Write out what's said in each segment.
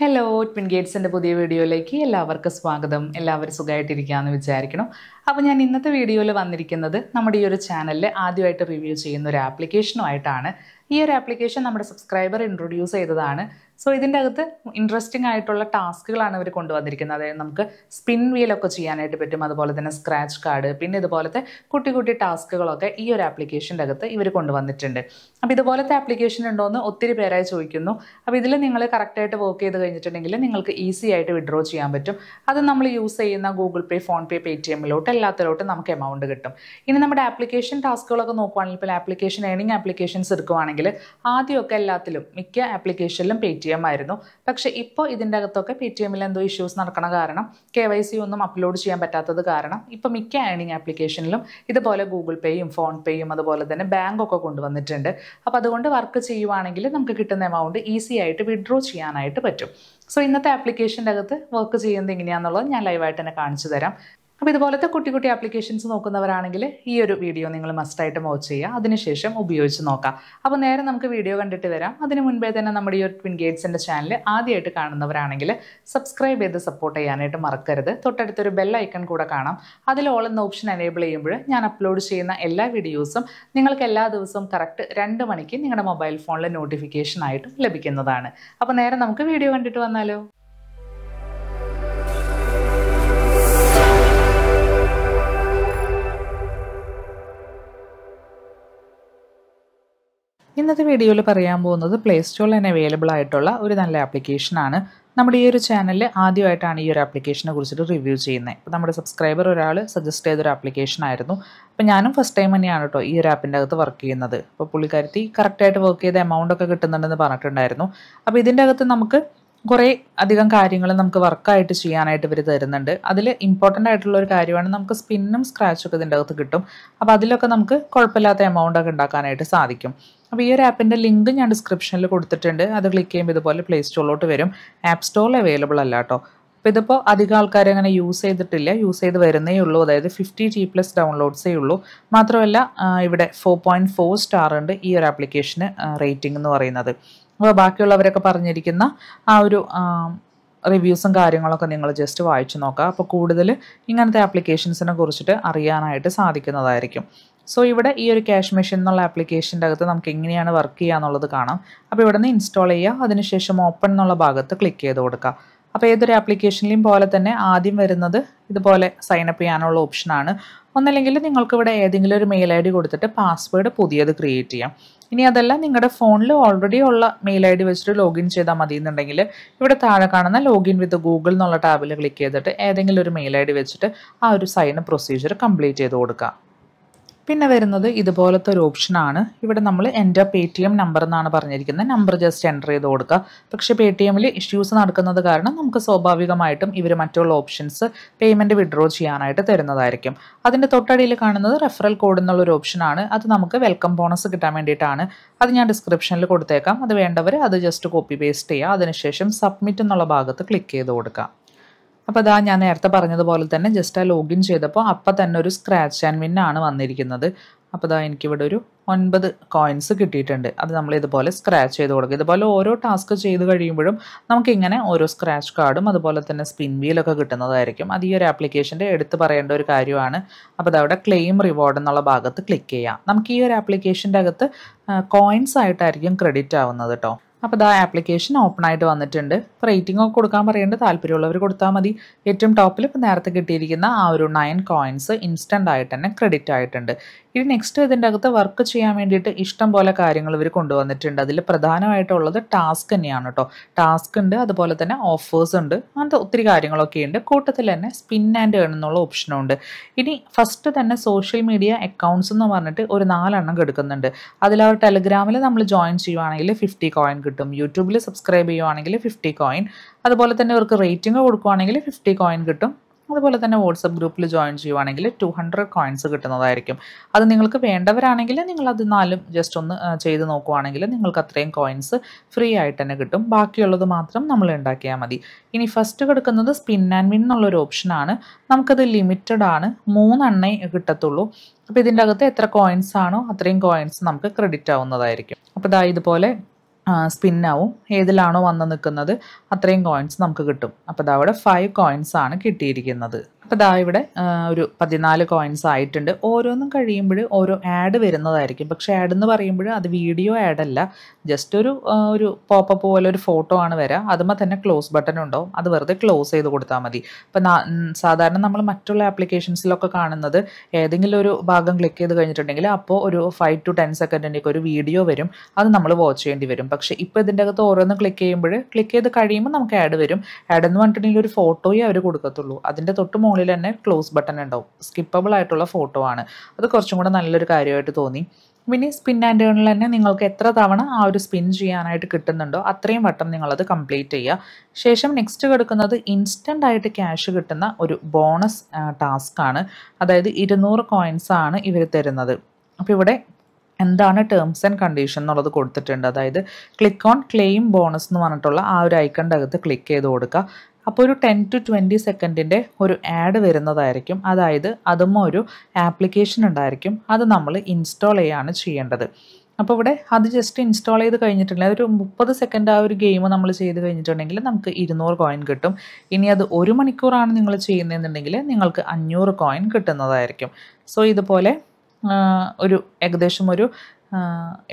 Hello twin ഗേറ്റ്സിന്റെ പുതിയ വീഡിയോയിലേക്ക് എല്ലാവർക്കും സ്വാഗതം. എല്ലാവരും സുഖമായിട്ടിരിക്കുകയെന്ന് വിചാരിക്കണം അപ്പോൾ ഞാൻ ഇന്നത്തെ വീഡിയോയിൽ വന്നിരിക്കുന്നത് നമ്മുടെ ഈ ഒരു ചാനലിൽ ആദ്യമായിട്ട് റിവ്യൂ ചെയ്യുന്ന ഒരു ആപ്ലിക്കേഷനുമായിട്ടാണ് ഈ ഒരു ആപ്ലിക്കേഷൻ നമ്മുടെ സബ്സ്ക്രൈബർ ഇൻട്രൊഡ്യൂസ് ചെയ്തതാണ്. സോ ഇതിന്റെ അകത്ത് ഇൻട്രസ്റ്റിംഗ് ആയിട്ടുള്ള ടാസ്കുകളാണ് ഇവർ കൊണ്ടുവന്നിരിക്കുന്നത്. അതായത് നമുക്ക് സ്പിൻ വീലൊക്കെ ചെയ്യാനായിട്ട് പറ്റും. അതുപോലെ തന്നെ സ്ക്രാച്ച് കാർഡ് പിന്നെ ഇതുപോലത്തെ കുട്ടി കുട്ടി ടാസ്കുകളൊക്കെ ഈ ഒരു ആപ്ലിക്കേഷന്റെ അകത്ത് ഇവർ കൊണ്ടുവന്നിട്ടുണ്ട്. അപ്പോൾ ഇതുപോലത്തെ ആപ്ലിക്കേഷൻ ഉണ്ടോ എന്ന് ഒത്തിരി പേരായി ചോദിക്കുന്നു. അപ്പോൾ ഇതിൽ നിങ്ങൾ കറക്റ്റായിട്ട് വർക്ക് ചെയ്ത് കഴിഞ്ഞിട്ടുണ്ടെങ്കിൽ നിങ്ങൾക്ക് ഈസി ആയിട്ട് വിഡ്രോ ചെയ്യാൻ പറ്റും. അത് നമ്മൾ യൂസ് ചെയ്യുന്ന ഗൂഗിൾ പേ ഫോൺ പേ പേ ടി എമ്മിലോട്ട് എല്ലാത്തിലോട്ട് നമുക്ക് എമൗണ്ട് കിട്ടും. ഇനി നമ്മുടെ ആപ്ലിക്കേഷൻ ടാസ്കുകളൊക്കെ നോക്കുവാണെങ്കിൽ ഇപ്പോൾ ആപ്ലിക്കേഷൻ ഏണിംഗ് ആപ്ലിക്കേഷൻസ് എടുക്കുവാണെങ്കിൽ ആദ്യമൊക്കെ എല്ലാത്തിലും മിക്ക ആപ്ലിക്കേഷനിലും പേ എം ആയിരുന്നു പക്ഷേ ഇപ്പോൾ ഇതിന്റെ അകത്തൊക്കെ പി ടി എമ്മിൽ എന്തോ ഇഷ്യൂസ് നടക്കണ കാരണം കെ വൈ സി ഒന്നും അപ്ലോഡ് ചെയ്യാൻ പറ്റാത്തത് കാരണം ഇപ്പോൾ മിക്ക ഏണിംഗ് ആപ്ലിക്കേഷനിലും ഇതുപോലെ ഗൂഗിൾ പേയും ഫോൺ പേയും അതുപോലെ തന്നെ ബാങ്ക് ഒക്കെ കൊണ്ടുവന്നിട്ടുണ്ട്. അപ്പോൾ അതുകൊണ്ട് വർക്ക് ചെയ്യുവാണെങ്കിൽ നമുക്ക് കിട്ടുന്ന എമൗണ്ട് ഈസി ആയിട്ട് വിഡ്രോ ചെയ്യാനായിട്ട് പറ്റും. സോ ഇന്നത്തെ ആപ്ലിക്കേഷന്റെ അകത്ത് വർക്ക് ചെയ്യുന്നത് എങ്ങനെയാണെന്നുള്ളത് ഞാൻ ലൈവായിട്ട് തന്നെ കാണിച്ചു തരാം. അപ്പോൾ ഇതുപോലത്തെ കുട്ടി കുട്ടി ആപ്ലിക്കേഷൻസ് നോക്കുന്നവരാണെങ്കിൽ ഈ ഒരു വീഡിയോ നിങ്ങൾ മസ്റ്റായിട്ട് വാച്ച് ചെയ്യുക. അതിനുശേഷം ഉപയോഗിച്ച് നോക്കാം. അപ്പോൾ നേരെ നമുക്ക് വീഡിയോ കണ്ടിട്ട് വരാം. അതിന് മുൻപേ തന്നെ നമ്മുടെ ഈ ഒരു ട്വിൻ ഗേറ്റ്സിന്റെ ചാനൽ ആദ്യമായിട്ട് കാണുന്നവരാണെങ്കിൽ സബ്സ്ക്രൈബ് ചെയ്ത് സപ്പോർട്ട് ചെയ്യാനായിട്ട് മറക്കരുത്. തൊട്ടടുത്തൊരു ബെൽ ഐക്കൺ കൂടെ കാണാം. അതിൽ ഓൾ എന്ന ഓപ്ഷൻ എനേബിൾ ചെയ്യുമ്പോൾ ഞാൻ അപ്ലോഡ് ചെയ്യുന്ന എല്ലാ വീഡിയോസും നിങ്ങൾക്ക് എല്ലാ ദിവസവും കറക്റ്റ് രണ്ട് മണിക്ക് നിങ്ങളുടെ മൊബൈൽ ഫോണിൽ നോട്ടിഫിക്കേഷൻ ആയിട്ടും ലഭിക്കുന്നതാണ്. അപ്പോൾ നേരെ നമുക്ക് വീഡിയോ കണ്ടിട്ട് വന്നാലോ? ഇന്നത്തെ വീഡിയോയിൽ പറയാൻ പോകുന്നത് പ്ലേ സ്റ്റോറിൽ തന്നെ അവൈലബിൾ ആയിട്ടുള്ള ഒരു നല്ല ആപ്ലിക്കേഷനാണ് നമ്മുടെ ഈ ഒരു ചാനലിൽ ആദ്യമായിട്ടാണ് ഈ ഒരു ആപ്ലിക്കേഷനെ കുറിച്ചിട്ട് റിവ്യൂ ചെയ്യുന്നത്. അപ്പോൾ നമ്മുടെ സബ്സ്ക്രൈബർ ഒരാൾ സജസ്റ്റ് ചെയ്തൊരു ആപ്ലിക്കേഷൻ ആയിരുന്നു. അപ്പോൾ ഞാനും ഫസ്റ്റ് ടൈം തന്നെയാണ് കേട്ടോ ഈ ഒരു ആപ്പിന്റെ അകത്ത് വർക്ക് ചെയ്യുന്നത്. അപ്പോൾ പുള്ളിക്കാരത്തി കറക്റ്റായിട്ട് വർക്ക് ചെയ്ത എമൗണ്ട് ഒക്കെ കിട്ടുന്നുണ്ടെന്ന് പറഞ്ഞിട്ടുണ്ടായിരുന്നു. അപ്പോൾ ഇതിന്റെ അകത്ത് നമുക്ക് കുറേ അധികം കാര്യങ്ങൾ നമുക്ക് വർക്കായിട്ട് ചെയ്യാനായിട്ട് ഇവർ തരുന്നുണ്ട്. അതിൽ ഇമ്പോർട്ടന്റ് ആയിട്ടുള്ള ഒരു കാര്യമാണ് നമുക്ക് സ്പിന്നും സ്ക്രാച്ചും ഒക്കെ ഇതിന്റെ അകത്ത് കിട്ടും. അപ്പോൾ അതിലൊക്കെ നമുക്ക് കുഴപ്പമില്ലാത്ത എമൗണ്ട് ഒക്കെ ഉണ്ടാക്കാനായിട്ട് സാധിക്കും. അപ്പോൾ ഈ ഒരു ആപ്പിന്റെ ലിങ്ക് ഞാൻ ഡിസ്ക്രിപ്ഷനിൽ കൊടുത്തിട്ടുണ്ട്. അത് ക്ലിക്ക് ചെയ്യുമ്പോൾ ഇതുപോലെ പ്ലേ സ്റ്റോറിലോട്ട് വരും. ആപ്പ് സ്റ്റോറിൽ അവൈലബിൾ അല്ല കേട്ടോ അപ്പോൾ ഇതിപ്പോൾ അധികം ആൾക്കാർ അങ്ങനെ യൂസ് ചെയ്തിട്ടില്ല. യൂസ് ചെയ്ത് വരുന്നേ ഉള്ളൂ. അതായത് ഫിഫ്റ്റി ജി പ്ലസ് ഡൗൺലോഡ്സേ ഉള്ളൂ. മാത്രമല്ല ഇവിടെ ഫോർ പോയിന്റ് ഫോർ സ്റ്റാർ ഉണ്ട് ഈ ഒരു ആപ്ലിക്കേഷന് റേറ്റിംഗ് എന്ന് പറയുന്നത്. അപ്പോൾ ബാക്കിയുള്ളവരൊക്കെ പറഞ്ഞിരിക്കുന്ന ആ ഒരു റിവ്യൂസും കാര്യങ്ങളൊക്കെ നിങ്ങൾ ജസ്റ്റ് വായിച്ചു നോക്കുക. അപ്പോൾ കൂടുതൽ ഇങ്ങനത്തെ ആപ്ലിക്കേഷൻസിനെ കുറിച്ചിട്ട് അറിയാനായിട്ട് സാധിക്കുന്നതായിരിക്കും. സോ ഇവിടെ ഈ ഒരു ക്യാഷ് മെഷീൻ എന്നുള്ള ആപ്ലിക്കേഷന്റെ അകത്ത് നമുക്ക് എങ്ങനെയാണ് വർക്ക് ചെയ്യുക എന്നുള്ളത് കാണാം. അപ്പോൾ ഇവിടെ നിന്ന് ഇൻസ്റ്റാൾ ചെയ്യുക അതിനുശേഷം ഓപ്പൺ എന്നുള്ള ഭാഗത്ത് ക്ലിക്ക് ചെയ്ത് കൊടുക്കുക. അപ്പോൾ ഏതൊരു ആപ്ലിക്കേഷനിലും പോലെ തന്നെ ആദ്യം വരുന്നത് ഇതുപോലെ സൈനപ്പ് ചെയ്യാനുള്ള ഓപ്ഷനാണ് ഒന്നല്ലെങ്കിൽ നിങ്ങൾക്ക് ഇവിടെ ഏതെങ്കിലും ഒരു മെയിൽ ഐ ഡി കൊടുത്തിട്ട് പാസ്വേഡ് പുതിയത് ക്രിയേറ്റ് ചെയ്യാം. ഇനി അതല്ല നിങ്ങളുടെ ഫോണിൽ ഓൾറെഡി ഉള്ള മെയിൽ ഐ ഡി വെച്ചിട്ട് ലോഗിൻ ചെയ്താൽ മതി എന്നുണ്ടെങ്കിൽ ഇവിടെ താഴെ കാണുന്ന ലോഗിൻ വിത്ത് ഗൂഗിൾ എന്നുള്ള ടാബിൽ ക്ലിക്ക് ചെയ്തിട്ട് ഏതെങ്കിലും ഒരു മെയിൽ ഐ ഡി വെച്ചിട്ട് ആ ഒരു സൈൻ പ്രൊസീജിയർ കംപ്ലീറ്റ് ചെയ്ത് കൊടുക്കുക പിന്നെ വരുന്നത് ഇതുപോലത്തെ ഒരു ഓപ്ഷനാണ് ഇവിടെ നമ്മൾ എന്റെ പേ ടി എം നമ്പർ എന്നാണ് പറഞ്ഞിരിക്കുന്നത്. നമ്പർ ജസ്റ്റ് എന്റർ ചെയ്ത് കൊടുക്കുക. പക്ഷേ പേ ടി എമ്മിൽ ഇഷ്യൂസ് നടക്കുന്നത് കാരണം നമുക്ക് സ്വാഭാവികമായിട്ടും ഇവർ മറ്റുള്ള ഓപ്ഷൻസ് പേയ്മെന്റ് വിഡ്രോ ചെയ്യാനായിട്ട് തരുന്നതായിരിക്കും. അതിന്റെ തൊട്ടടിയിൽ കാണുന്നത് റെഫറൽ കോഡ് എന്നുള്ളൊരു ഓപ്ഷനാണ് അത് നമുക്ക് വെൽക്കം ബോണസ് കിട്ടാൻ വേണ്ടിയിട്ടാണ്. അത് ഞാൻ ഡിസ്ക്രിപ്ഷനിൽ കൊടുത്തേക്കാം. അത് വേണ്ടവർ അത് ജസ്റ്റ് കോപ്പി പേസ്റ്റ് ചെയ്യുക. അതിനുശേഷം സബ്മിറ്റ് എന്നുള്ള ഭാഗത്ത് ക്ലിക്ക് ചെയ്ത് കൊടുക്കുക. അപ്പോൾ അതാ ഞാൻ നേരത്തെ പറഞ്ഞതുപോലെ തന്നെ ജസ്റ്റ് ആ ലോഗിൻ ചെയ്തപ്പോൾ അപ്പം തന്നെ ഒരു സ്ക്രാച്ച് ആൻഡ് വിൻ ആണ് വന്നിരിക്കുന്നത്. അപ്പോൾ അതാ എനിക്കിവിടെ ഒരു ഒൻപത് കോയിൻസ് കിട്ടിയിട്ടുണ്ട്. അത് നമ്മൾ ഇതുപോലെ സ്ക്രാച്ച് ചെയ്ത് കൊടുക്കുക ഇതുപോലെ ഓരോ ടാസ്ക് ചെയ്ത് കഴിയുമ്പോഴും നമുക്കിങ്ങനെ ഓരോ സ്ക്രാച്ച് കാർഡും അതുപോലെ തന്നെ സ്പിൻ വീലൊക്കെ കിട്ടുന്നതായിരിക്കും. അത് ഈ ഒരു ആപ്ലിക്കേഷന്റെ എടുത്ത് പറയേണ്ട ഒരു കാര്യമാണ്. അപ്പോൾ അതവിടെ ക്ലെയിം റിവാർഡ് എന്നുള്ള ഭാഗത്ത് ക്ലിക്ക് ചെയ്യാം. നമുക്ക് ഈ ഒരു ആപ്ലിക്കേഷന്റെ അകത്ത് കോയിൻസ് ആയിട്ടായിരിക്കും ക്രെഡിറ്റ് ആവുന്നത് കേട്ടോ അപ്പോൾ ഇതാ ആപ്ലിക്കേഷൻ ഓപ്പൺ ആയിട്ട് വന്നിട്ടുണ്ട്. റേറ്റിംഗ് ഒക്കെ കൊടുക്കാൻ പറയേണ്ടത് താല്പര്യമുള്ളവർ കൊടുത്താൽ മതി. ഏറ്റവും ടോപ്പിൽ ഇപ്പോൾ നേരത്തെ കിട്ടിയിരിക്കുന്ന ആ ഒരു നയൻ കോയിൻസ് ഇൻസ്റ്റന്റ് ആയിട്ട് തന്നെ ക്രെഡിറ്റ് ആയിട്ടുണ്ട്. ഇനി നെക്സ്റ്റ് ഇതിന്റെ അകത്ത് വർക്ക് ചെയ്യാൻ വേണ്ടിയിട്ട് ഇഷ്ടം പോലെ കാര്യങ്ങൾ ഇവർ കൊണ്ടുവന്നിട്ടുണ്ട്. അതിൽ പ്രധാനമായിട്ടുള്ളത് ടാസ്ക് തന്നെയാണ് കേട്ടോ ടാസ്ക് ഉണ്ട് അതുപോലെ തന്നെ ഓഫേഴ്സ് ഉണ്ട് അങ്ങനത്തെ ഒത്തിരി കാര്യങ്ങളൊക്കെ ഉണ്ട്. കൂട്ടത്തിൽ തന്നെ സ്പിൻ ആൻഡ് ഏൺ എന്നുള്ള ഓപ്ഷനും ഉണ്ട്. ഇനി ഫസ്റ്റ് തന്നെ സോഷ്യൽ മീഡിയ അക്കൗണ്ട്സ് എന്ന് പറഞ്ഞിട്ട് ഒരു നാലെണ്ണം കെടുക്കുന്നുണ്ട്. അതിൽ അവർ ടെലിഗ്രാമിൽ നമ്മൾ ജോയിൻ ചെയ്യുവാണെങ്കിൽ ഫിഫ്റ്റി കോയിൻ കിട്ടും. യൂട്യൂബിൽ സബ്സ്ക്രൈബ് ചെയ്യുവാണെങ്കിൽ ഫിഫ്റ്റി കോയിൻ അതുപോലെ തന്നെ ഇവർക്ക് റേറ്റിംഗ് കൊടുക്കുവാണെങ്കിൽ ഫിഫ്റ്റി കോയിൻ കിട്ടും. അതുപോലെ തന്നെ വാട്സപ്പ് ഗ്രൂപ്പിൽ ജോയിൻ ചെയ്യുവാണെങ്കിൽ ടു ഹൺഡ്രഡ് കോയിൻസ് കിട്ടുന്നതായിരിക്കും. അത് നിങ്ങൾക്ക് വേണ്ടവരാണെങ്കിൽ നിങ്ങൾ അത് നാലും ജസ്റ്റ് ഒന്ന് ചെയ്ത് നോക്കുവാണെങ്കിൽ നിങ്ങൾക്ക് അത്രയും കോയിൻസ് ഫ്രീ ആയിട്ട് തന്നെ കിട്ടും. ബാക്കിയുള്ളത് മാത്രം നമ്മൾ ഉണ്ടാക്കിയാൽ മതി. ഇനി ഫസ്റ്റ് കിടക്കുന്നത് സ്പിൻ ആൻഡ് വിൻ എന്നുള്ളൊരു ഓപ്ഷനാണ് നമുക്കത് ലിമിറ്റഡ് ആണ്. മൂന്നെണ്ണേ കിട്ടത്തുള്ളൂ. അപ്പോൾ ഇതിന്റെ അകത്ത് എത്ര കോയിൻസ് ആണോ അത്രയും കോയിൻസ് നമുക്ക് ക്രെഡിറ്റ് ആവുന്നതായിരിക്കും. അപ്പോൾ ഇതാ ഇതുപോലെ സ്പിന്നാവും ഏതിലാണോ വന്ന് നിൽക്കുന്നത് അത്രയും കോയിൻസ് നമുക്ക് കിട്ടും. അപ്പോൾ അവിടെ ഫൈവ് കോയിൻസ് ആണ് കിട്ടിയിരിക്കുന്നത്. അപ്പോൾ ദാ ഇവിടെ ഒരു പതിനാല് കോയിൻസ് ആയിട്ടുണ്ട്. ഓരോന്നും കഴിയുമ്പോൾ ഓരോ ആഡ് വരുന്നതായിരിക്കും. പക്ഷേ ആഡ് എന്ന് പറയുമ്പോൾ അത് വീഡിയോ ആഡ് അല്ല. ജസ്റ്റ് ഒരു ഒരു പോപ്പപ്പ് പോലെ ഒരു ഫോട്ടോ ആണ് വരിക അതുമ്പോൾ തന്നെ ക്ലോസ് ബട്ടൺ ഉണ്ടാവും. അത് വെറുതെ ക്ലോസ് ചെയ്ത് കൊടുത്താൽ മതി. ഇപ്പം സാധാരണ നമ്മൾ മറ്റുള്ള ആപ്ലിക്കേഷൻസിലൊക്കെ കാണുന്നത് ഏതെങ്കിലും ഒരു ഭാഗം ക്ലിക്ക് ചെയ്ത് കഴിഞ്ഞിട്ടുണ്ടെങ്കിൽ അപ്പോൾ ഒരു ഫൈവ് ടു ടെൻ സെക്കൻഡിന്റെയൊക്കെ ഒരു വീഡിയോ വരും. അത് നമ്മൾ വാച്ച് ചെയ്യേണ്ടി വരും. പക്ഷേ ഇപ്പോൾ ഇതിന്റെ അകത്ത് ഓരോന്ന് ക്ലിക്ക് ചെയ്യുമ്പോൾ ക്ലിക്ക് ചെയ്ത് കഴിയുമ്പോൾ നമുക്ക് ആഡ് വരും. ആഡ് എന്ന് പറഞ്ഞിട്ടുണ്ടെങ്കിൽ ഒരു ഫോട്ടോയെ അവർ കൊടുക്കത്തുള്ളൂ. അതിന്റെ തൊട്ട് മുകളിൽ തന്നെ ക്ലോസ് ബട്ടൺ ഉണ്ടാവും. സ്കിപ്പബിൾ ആയിട്ടുള്ള ഫോട്ടോ ആണ്. അത് കുറച്ചും കൂടെ നല്ലൊരു കാര്യമായിട്ട് തോന്നി. പിന്നെ സ്പിൻ ആൻഡ് ഏണിൽ തന്നെ നിങ്ങൾക്ക് എത്ര തവണ ആ ഒരു സ്പിൻ ചെയ്യാനായിട്ട് കിട്ടുന്നുണ്ടോ അത്രയും വട്ടം നിങ്ങളത് കംപ്ലീറ്റ് ചെയ്യുക. ശേഷം നെക്സ്റ്റ് കിടക്കുന്നത് ഇൻസ്റ്റന്റ് ആയിട്ട് ക്യാഷ് കിട്ടുന്ന ഒരു ബോണസ് ടാസ്ക് ആണ്. അതായത് ഇരുന്നൂറ് കോയിൻസ് ആണ് ഇവർ തരുന്നത്. അപ്പോൾ ഇവിടെ എന്താണ് ടേംസ് ആൻഡ് കണ്ടീഷൻ എന്നുള്ളത് കൊടുത്തിട്ടുണ്ട്. അതായത് ക്ലിക്ക് ഓൺ ക്ലെയിം ബോണസ് എന്ന് പറഞ്ഞിട്ടുള്ള ആ ഒരു ഐക്കണിന്റെ അകത്ത് ക്ലിക്ക് ചെയ്ത് കൊടുക്കുക. അപ്പോൾ ഒരു ടെൻ ടു ട്വന്റി സെക്കൻഡിന്റെ ഒരു ആഡ് വരുന്നതായിരിക്കും. അതായത് അതും ഒരു ആപ്ലിക്കേഷൻ ഉണ്ടായിരിക്കും. അത് നമ്മൾ ഇൻസ്റ്റാൾ ചെയ്യാണ് ചെയ്യേണ്ടത്. അപ്പോൾ ഇവിടെ അത് ജസ്റ്റ് ഇൻസ്റ്റാൾ ചെയ്ത് കഴിഞ്ഞിട്ടുണ്ടെങ്കിൽ ഒരു മുപ്പത് സെക്കൻഡ് ആ ഒരു ഗെയിം നമ്മൾ ചെയ്ത് കഴിഞ്ഞിട്ടുണ്ടെങ്കിൽ നമുക്ക് ഇരുന്നൂറ് കോയിൻ കിട്ടും. ഇനി അത് ഒരു മണിക്കൂറാണ് നിങ്ങൾ ചെയ്യുന്നതെന്നുണ്ടെങ്കിൽ നിങ്ങൾക്ക് അഞ്ഞൂറ് കോയിൻ കിട്ടുന്നതായിരിക്കും. സോ ഇതുപോലെ ഒരു ഏകദേശം ഒരു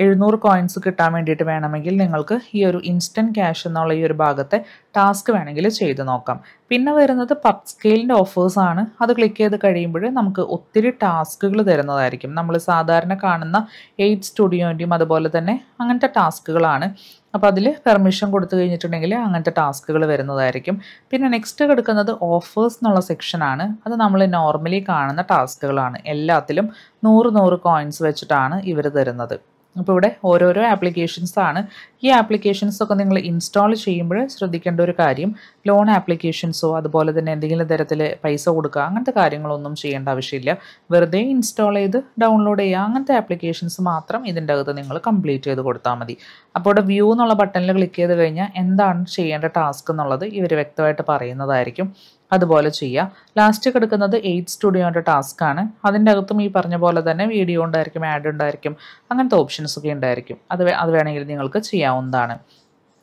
എഴുന്നൂറ് കോയിൻസ് കിട്ടാൻ വേണ്ടിയിട്ട് വേണമെങ്കിൽ നിങ്ങൾക്ക് ഈ ഒരു ഇൻസ്റ്റന്റ് ക്യാഷ് എന്നുള്ള ഈ ഒരു ഭാഗത്തെ ടാസ്ക് വേണമെങ്കിൽ ചെയ്ത് നോക്കാം. പിന്നെ വരുന്നത് പബ് സ്കെയിലിന്റെ ഓഫേഴ്സാണ് അത് ക്ലിക്ക് ചെയ്ത് കഴിയുമ്പോൾ നമുക്ക് ഒത്തിരി ടാസ്കുകൾ തരുന്നതായിരിക്കും. നമ്മൾ സാധാരണ കാണുന്ന എയ്റ്റ് സ്റ്റുഡിയോന്റെയും അതുപോലെ തന്നെ അങ്ങനത്തെ ടാസ്കുകളാണ് അപ്പോൾ അതിൽ പെർമിഷൻ കൊടുത്തു കഴിഞ്ഞിട്ടുണ്ടെങ്കിൽ അങ്ങനത്തെ ടാസ്കുകൾ വരുന്നതായിരിക്കും. പിന്നെ നെക്സ്റ്റ് കിടക്കുന്നത് ഓഫേഴ്സ് എന്നുള്ള സെക്ഷനാണ് അത് നമ്മൾ നോർമലി കാണുന്ന ടാസ്കുകളാണ് എല്ലാത്തിലും നൂറ് നൂറ് കോയിൻസ് വെച്ചിട്ടാണ് ഇവർ തരുന്നത്. അപ്പോൾ ഇവിടെ ഓരോരോ ആപ്ലിക്കേഷൻസാണ് ഈ ആപ്ലിക്കേഷൻസ് ഒക്കെ നിങ്ങൾ ഇൻസ്റ്റാൾ ചെയ്യുമ്പോൾ ശ്രദ്ധിക്കേണ്ട ഒരു കാര്യം ലോൺ ആപ്ലിക്കേഷൻസോ അതുപോലെ തന്നെ എന്തെങ്കിലും തരത്തിൽ പൈസ കൊടുക്കുക അങ്ങനത്തെ കാര്യങ്ങളൊന്നും ചെയ്യേണ്ട ആവശ്യമില്ല. വെറുതെ ഇൻസ്റ്റാൾ ചെയ്ത് ഡൗൺലോഡ് ചെയ്യുക അങ്ങനത്തെ ആപ്ലിക്കേഷൻസ് മാത്രം ഇതിന്റെ അകത്ത് നിങ്ങൾ കംപ്ലീറ്റ് ചെയ്ത് കൊടുത്താൽ മതി. അപ്പോൾ ഇവിടെ വ്യൂ എന്നുള്ള ബട്ടണിൽ ക്ലിക്ക് ചെയ്ത് കഴിഞ്ഞാൽ എന്താണ് ചെയ്യേണ്ട ടാസ്ക് എന്നുള്ളത് ഇവർ വ്യക്തമായിട്ട് പറയുന്നതായിരിക്കും. അതുപോലെ ചെയ്യുക. ലാസ്റ്റ് കിടക്കുന്നത് എയ്റ്റ് സ്റ്റുഡിയോന്റെ ടാസ്ക് ആണ്. അതിന്റെ അകത്തും ഈ പറഞ്ഞ പോലെ തന്നെ വീഡിയോ ഉണ്ടായിരിക്കും ആഡ് ഉണ്ടായിരിക്കും അങ്ങനത്തെ ഓപ്ഷൻസ് ഒക്കെ ഉണ്ടായിരിക്കും. അത് അത് വേണമെങ്കിൽ നിങ്ങൾക്ക് ചെയ്യാവുന്നതാണ്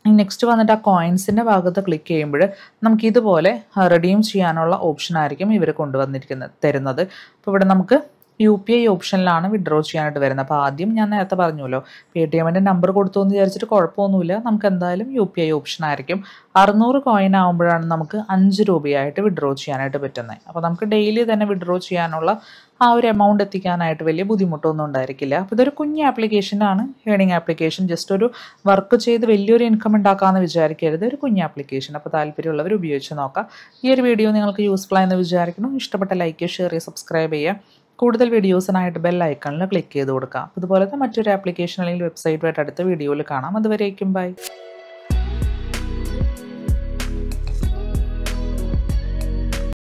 നെക്സ്റ്റ് വന്നിട്ട് ആ കോയിൻസിന്റെ ഭാഗത്ത് ക്ലിക്ക് ചെയ്യുമ്പോൾ നമുക്ക് ഇതുപോലെ റെഡീം ചെയ്യാനുള്ള ഓപ്ഷൻ ആയിരിക്കും ഇവർ കൊണ്ടുവന്നിരിക്കുന്നത് തരുന്നത്. അപ്പോൾ ഇവിടെ നമുക്ക് യു പി ഐ ഓപ്ഷനിലാണ് വിഡ്രോ ചെയ്യാനായിട്ട് വരുന്നത്. അപ്പോൾ ആദ്യം ഞാൻ നേരത്തെ പറഞ്ഞല്ലോ പേ ടി എമ്മിന്റെ നമ്പർ കൊടുത്തു എന്ന് വിചാരിച്ചിട്ട് കുഴപ്പമൊന്നുമില്ല. നമുക്ക് എന്തായാലും യു പി ഐ ഓപ്ഷൻ ആയിരിക്കും. അറുന്നൂറ് കോയിൻ ആകുമ്പോഴാണ് നമുക്ക് അഞ്ച് രൂപയായിട്ട് വിഡ്രോ ചെയ്യാനായിട്ട് പറ്റുന്നത്. അപ്പോൾ നമുക്ക് ഡെയിലി തന്നെ വിഡ്രോ ചെയ്യാനുള്ള ആ ഒരു എമൗണ്ട് എത്തിക്കാനായിട്ട് വലിയ ബുദ്ധിമുട്ടൊന്നും ഉണ്ടായിരിക്കില്ല. അപ്പോൾ ഇതൊരു കുഞ്ഞ് ആപ്ലിക്കേഷനാണ് ഏണിംഗ് ആപ്ലിക്കേഷൻ ജസ്റ്റ് ഒരു വർക്ക് ചെയ്ത് വലിയൊരു ഇൻകം ഉണ്ടാക്കാമെന്ന് വിചാരിക്കരുത്. ഒരു കുഞ്ഞ് ആപ്ലിക്കേഷൻ അപ്പോൾ താല്പര്യമുള്ളവർ ഉപയോഗിച്ച് നോക്കാം. ഈ ഒരു വീഡിയോ നിങ്ങൾക്ക് യൂസ്ഫുൾ ആയെന്ന് വിചാരിക്കുന്നു. ഇഷ്ടപ്പെട്ട ലൈക്ക് ഷെയർ ചെയ്യുക സബ്സ്ക്രൈബ് ചെയ്യുക. കൂടുതൽ വീഡിയോസിനായിട്ട് ബെൽ ഐക്കണിൽ ക്ലിക്ക് ചെയ്ത് കൊടുക്കാം. അതുപോലെ തന്നെ മറ്റൊരു ആപ്ലിക്കേഷൻ അല്ലെങ്കിൽ വെബ്സൈറ്റുമായിട്ട് അടുത്ത വീഡിയോയിൽ കാണാം. അതുവരേക്കും ബൈ